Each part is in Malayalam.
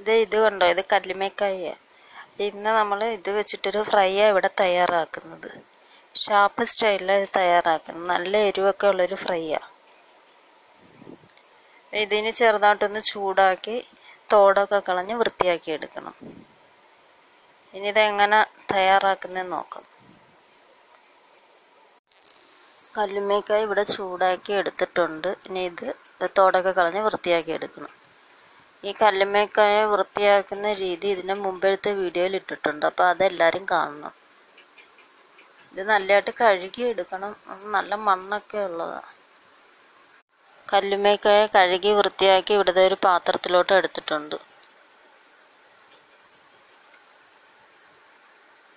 ഇത് ഇത് കണ്ടോ? ഇത് കല്ലുമേക്കായ. ഇന്ന് നമ്മൾ ഇത് വെച്ചിട്ടൊരു ഫ്രൈ ഇവിടെ തയ്യാറാക്കുന്നത്. ഷാർപ്പ് സ്റ്റൈലിലാണ് ഇത് തയ്യാറാക്കുന്നത്. നല്ല എരിവൊക്കെ ഉള്ളൊരു ഫ്രൈയാണ് ഇതിന് ചെറുതായിട്ടൊന്ന് ചൂടാക്കി തോടൊക്കെ കളഞ്ഞ് വൃത്തിയാക്കി എടുക്കണം. ഇനി ഇതെങ്ങനെ തയ്യാറാക്കുന്നതെന്ന് നോക്കാം. കല്ലുമ്മേക്കായ ഇവിടെ ചൂടാക്കി എടുത്തിട്ടുണ്ട്. ഇനി ഇത് തോടൊക്കെ കളഞ്ഞ് വൃത്തിയാക്കി എടുക്കണം. ഈ കല്ലുമ്മേക്കായ വൃത്തിയാക്കുന്ന രീതി ഇതിന് മുമ്പെടുത്ത വീഡിയോയിൽ ഇട്ടിട്ടുണ്ട്. അപ്പോൾ അതെല്ലാവരും കാണണം. ഇത് നല്ലതായിട്ട് കഴുകി എടുക്കണം. നല്ല മണ്ണൊക്കെ ഉള്ളതാണ് കല്ലുമ്മേക്കായ കഴുകി വൃത്തിയാക്കി ഇവിടുത്തെ ഒരു പാത്രത്തിലോട്ട് എടുത്തിട്ടുണ്ട്.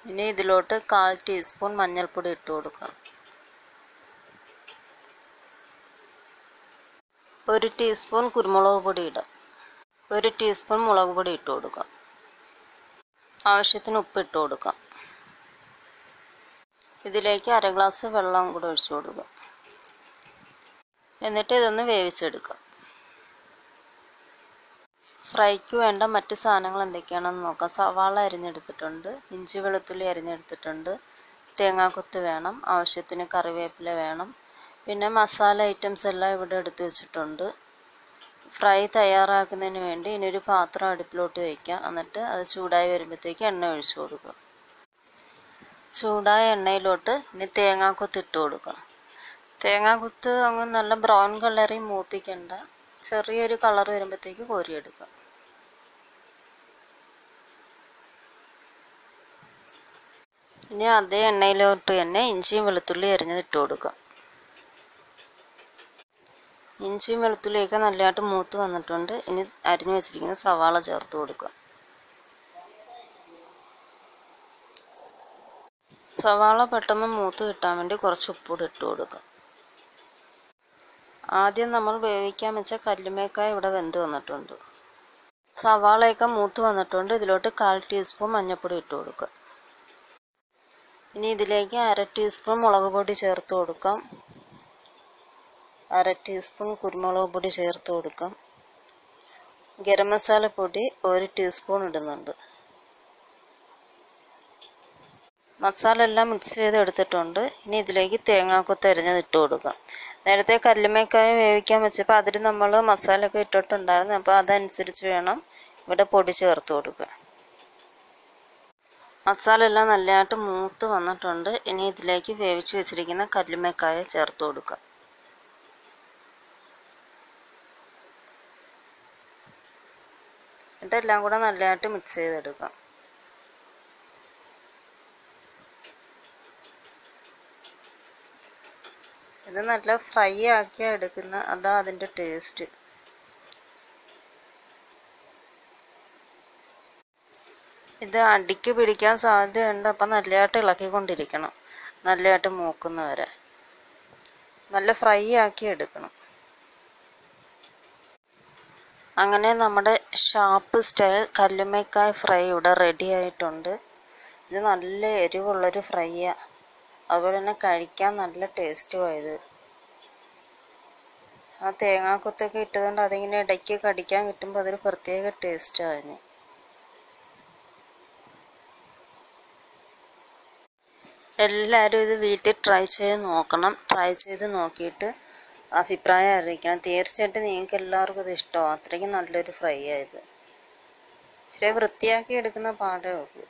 ഇനി ഇതിലോട്ട് കാൽ ടീസ്പൂൺ മഞ്ഞൾപ്പൊടി ഇട്ട് കൊടുക്കാം. ഒരു ടീസ്പൂൺ കുരുമുളക് പൊടി ഇടാം. ഒരു ടീസ്പൂൺ മുളക് പൊടി ഇട്ട് കൊടുക്കാം. ആവശ്യത്തിന് ഉപ്പ് ഇട്ട് കൊടുക്കാം. ഇതിലേക്ക് അര ഗ്ലാസ് വെള്ളം കൂടെ ഒഴിച്ചു കൊടുക്കാം. എന്നിട്ട് ഇതൊന്ന് വേവിച്ചെടുക്കുക ഫ്രൈക്ക് വേണ്ട മറ്റ് സാധനങ്ങൾ എന്തൊക്കെയാണെന്ന് നോക്കാം. സവാള അരിഞ്ഞെടുത്തിട്ടുണ്ട് ഇഞ്ചി വെളുത്തുള്ളി അരിഞ്ഞെടുത്തിട്ടുണ്ട് തേങ്ങാക്കൊത്ത് വേണം ആവശ്യത്തിന് കറിവേപ്പില വേണം പിന്നെ മസാല ഐറ്റംസ് എല്ലാം ഇവിടെ എടുത്ത് വെച്ചിട്ടുണ്ട്. ഫ്രൈ തയ്യാറാക്കുന്നതിന് വേണ്ടി ഇനി ഒരു പാത്രം അടുപ്പിലോട്ട് വയ്ക്കാം എന്നിട്ട് അത് ചൂടായി വരുമ്പോഴത്തേക്ക് എണ്ണ ഒഴിച്ചു കൊടുക്കുക ചൂടായ എണ്ണയിലോട്ട് ഇനി തേങ്ങാക്കൊത്ത് ഇട്ട് കൊടുക്കുക തേങ്ങാക്കൊത്ത് അങ്ങ് നല്ല ബ്രൗൺ കളറിൽ മൂപ്പിക്കണ്ട. ചെറിയൊരു കളർ വരുമ്പോഴത്തേക്ക് കോരിയെടുക്കുക ഇനി അതേ എണ്ണയിലോട്ട് തന്നെ ഇഞ്ചിയും വെളുത്തുള്ളി അരിഞ്ഞത് ഇട്ട് കൊടുക്കാം. ഇഞ്ചിയും വെളുത്തുള്ളിയൊക്കെ നല്ലതായിട്ട് മൂത്ത് വന്നിട്ടുണ്ട്. ഇനി അരിഞ്ഞു വെച്ചിരിക്കുന്ന സവാള ചേർത്ത് കൊടുക്കുക. സവാള പെട്ടെന്ന് മൂത്ത് കിട്ടാൻ വേണ്ടി കുറച്ച് ഉപ്പൂടി ഇട്ട് കൊടുക്കുക. ആദ്യം നമ്മൾ വേവിക്കാൻ വെച്ച കല്ലുമേക്കായ ഇവിടെ വെന്ത് വന്നിട്ടുണ്ട്. സവാളയൊക്കെ മൂത്ത് വന്നിട്ടുണ്ട്. ഇതിലോട്ട് കാൽ ടീസ്പൂൺ മഞ്ഞൾപ്പൊടി ഇട്ട് കൊടുക്കുക. ഇനി ഇതിലേക്ക് അര ടീസ്പൂൺ മുളക് പൊടി ചേർത്ത് കൊടുക്കാം. അര ടീസ്പൂൺ കുരുമുളക് പൊടി ചേർത്ത് കൊടുക്കാം. ഗരം മസാല പൊടി ഒരു ടീസ്പൂൺ ഇടുന്നുണ്ട്. മസാല എല്ലാം മിക്സ് ചെയ്ത് എടുത്തിട്ടുണ്ട്. ഇനി ഇതിലേക്ക് തേങ്ങാക്കൊത്ത് അരിഞ്ഞത് ഇട്ട് കൊടുക്കാം. നേരത്തെ കല്ലുമേക്കായ വേവിക്കാൻ വെച്ചപ്പോൾ അതിൽ നമ്മൾ മസാലയൊക്കെ ഇട്ടിട്ടുണ്ടായിരുന്നു. അപ്പോൾ അതനുസരിച്ച് വേണം ഇവിടെ പൊടി ചേർത്ത് കൊടുക്കുക മസാല എല്ലാം നല്ലതായിട്ട് മൂത്ത് വന്നിട്ടുണ്ട്. ഇനി ഇതിലേക്ക് വേവിച്ച് വെച്ചിരിക്കുന്ന കല്ലുമേക്കായ ചേർത്ത് കൊടുക്കുക എന്നിട്ട് എല്ലാം കൂടെ നല്ലതായിട്ട് മിക്സ് ചെയ്തെടുക്കാം. ഇത് നല്ല ഫ്രൈ ആക്കി എടുക്കുന്ന അതാ അതിന്റെ ടേസ്റ്റ് ഇത് അടിക്ക് പിടിക്കാൻ സാധ്യതയുണ്ട് അപ്പം നല്ലതായിട്ട് ഇളക്കിക്കൊണ്ടിരിക്കണം. നല്ലതായിട്ട് മൂക്കുന്നവരെ. നല്ല ഫ്രൈ ആക്കി എടുക്കണം. അങ്ങനെ നമ്മുടെ ഷാപ്പ് സ്റ്റൈൽ കല്ലുമേക്കായ ഫ്രൈ ഇവിടെ റെഡി ആയിട്ടുണ്ട്. ഇത് നല്ല എരിവുള്ളൊരു ഫ്രൈയാണ് അതുപോലെ തന്നെ കഴിക്കാൻ നല്ല ടേസ്റ്റുമായത് ആ തേങ്ങാക്കൊത്തൊക്കെ ഇട്ടതുകൊണ്ട് അതിങ്ങനെ ഇടയ്ക്ക് കടിക്കാൻ കിട്ടുമ്പോൾ അതൊരു പ്രത്യേക ടേസ്റ്റാണ് എല്ലാവരും ഇത് വീട്ടിൽ ട്രൈ ചെയ്ത് നോക്കണം. ട്രൈ ചെയ്ത് നോക്കിയിട്ട് അഭിപ്രായം അറിയിക്കണം. തീർച്ചയായിട്ടും നിങ്ങൾക്ക് എല്ലാവർക്കും ഇത് ഇഷ്ടമാണ് അത്രയ്ക്കും നല്ലൊരു ഫ്രൈ ആയത്. ഇച്ചിരി വൃത്തിയാക്കി എടുക്കുന്ന പാടേ ഉള്ളൂ.